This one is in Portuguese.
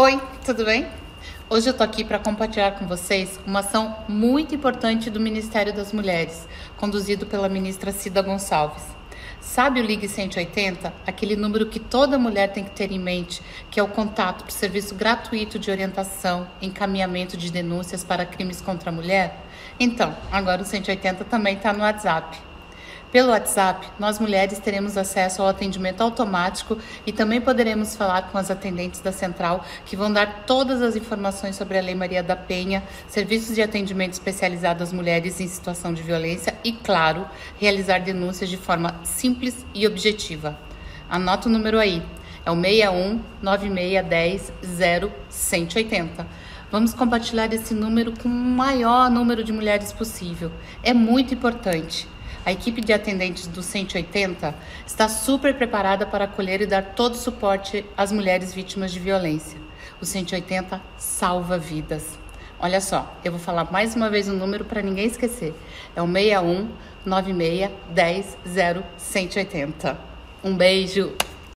Oi, tudo bem? Hoje eu tô aqui para compartilhar com vocês uma ação muito importante do Ministério das Mulheres, conduzido pela ministra Cida Gonçalves. Sabe o Ligue 180? Aquele número que toda mulher tem que ter em mente, que é o contato para o serviço gratuito de orientação, encaminhamento de denúncias para crimes contra a mulher? Então, agora o 180 também está no WhatsApp. Pelo WhatsApp, nós mulheres teremos acesso ao atendimento automático e também poderemos falar com as atendentes da central que vão dar todas as informações sobre a Lei Maria da Penha, serviços de atendimento especializado às mulheres em situação de violência e, claro, realizar denúncias de forma simples e objetiva. Anota o número aí, é o 61 9610 0180. Vamos compartilhar esse número com o maior número de mulheres possível. É muito importante. A equipe de atendentes do 180 está super preparada para acolher e dar todo o suporte às mulheres vítimas de violência. O 180 salva vidas. Olha só, eu vou falar mais uma vez o número para ninguém esquecer. É o 61 96 10 0 180. Um beijo!